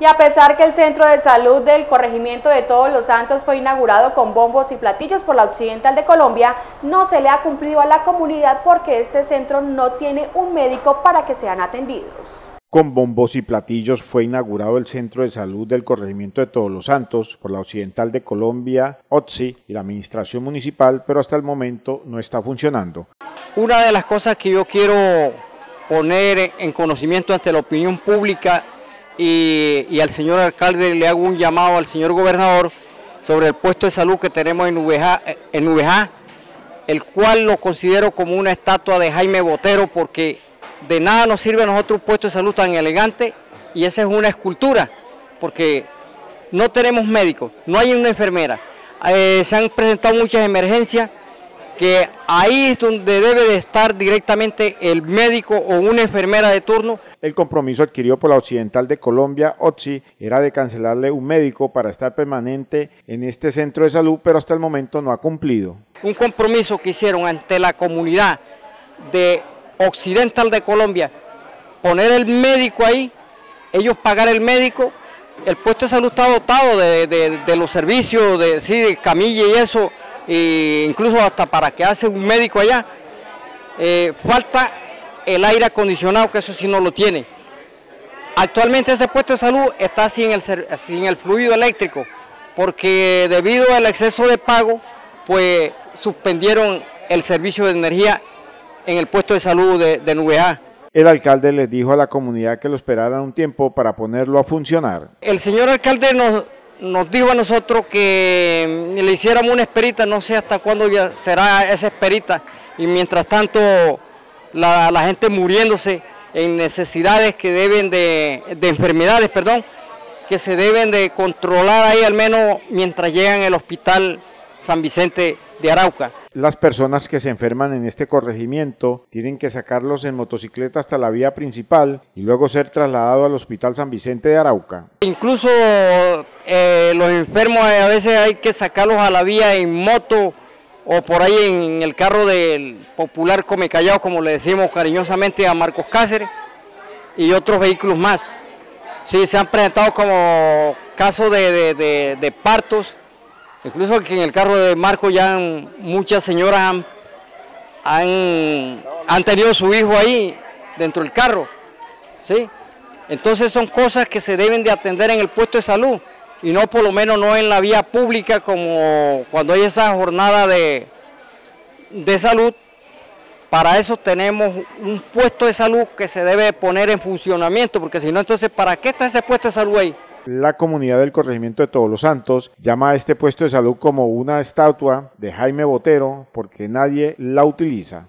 Y a pesar que el Centro de Salud del Corregimiento de Todos los Santos fue inaugurado con bombos y platillos por la Occidental de Colombia, no se le ha cumplido a la comunidad porque este centro no tiene un médico para que sean atendidos. Con bombos y platillos fue inaugurado el Centro de Salud del Corregimiento de Todos los Santos por la Occidental de Colombia, OTSI y la Administración Municipal, pero hasta el momento no está funcionando. Una de las cosas que yo quiero poner en conocimiento ante la opinión pública y, al señor alcalde le hago un llamado al señor gobernador sobre el puesto de salud que tenemos en VJ, en el cual lo considero como una estatua de Jaime Botero porque de nada nos sirve a nosotros un puesto de salud tan elegante y esa es una escultura porque no tenemos médicos, no hay una enfermera. Eh, se han presentado muchas emergencias que ahí es donde debe de estar directamente el médico o una enfermera de turno el compromiso adquirido por la Occidental de Colombia, OTSI, era de cancelarle un médico para estar permanente en este centro de salud, pero hasta el momento no ha cumplido. Un compromiso que hicieron ante la comunidad de Occidental de Colombia, poner el médico ahí, ellos pagar el médico, el puesto de salud está dotado de, los servicios, de, sí, de camilla y eso, e incluso hasta para que hace un médico allá. Eh, falta el aire acondicionado, que eso sí no lo tiene. Actualmente ese puesto de salud está sin el, sin el fluido eléctrico, porque debido al exceso de pago, pues suspendieron el servicio de energía en el puesto de salud de, de El alcalde les dijo a la comunidad que lo esperaran un tiempo para ponerlo a funcionar. El señor alcalde nos, nos dijo a nosotros que le hiciéramos una esperita, no sé hasta cuándo ya será esa esperita, y mientras tanto la, gente muriéndose en necesidades que deben de, de, enfermedades, perdón, que se deben de controlar ahí al menos mientras llegan al hospital San Vicente de Arauca. Las personas que se enferman en este corregimiento tienen que sacarlos en motocicleta hasta la vía principal y luego ser trasladados al Hospital San Vicente de Arauca. Incluso eh, los enfermos a veces hay que sacarlos a la vía en moto o por ahí en el carro del popular Come Callao, como le decimos cariñosamente a Marcos Cáceres, y otros vehículos más. Sí, se han presentado como casos de, partos, incluso aquí en el carro de Marcos ya muchas señoras han, han, han, tenido su hijo ahí dentro del carro. ¿sí? Entonces son cosas que se deben de atender en el puesto de salud y no por lo menos no en la vía pública como cuando hay esa jornada de, de salud. Para eso tenemos un puesto de salud que se debe poner en funcionamiento, porque si no, entonces, ¿para qué está ese puesto de salud ahí? La comunidad del corregimiento de Todos los Santos llama a este puesto de salud como una estatua de Jaime Botero porque nadie la utiliza.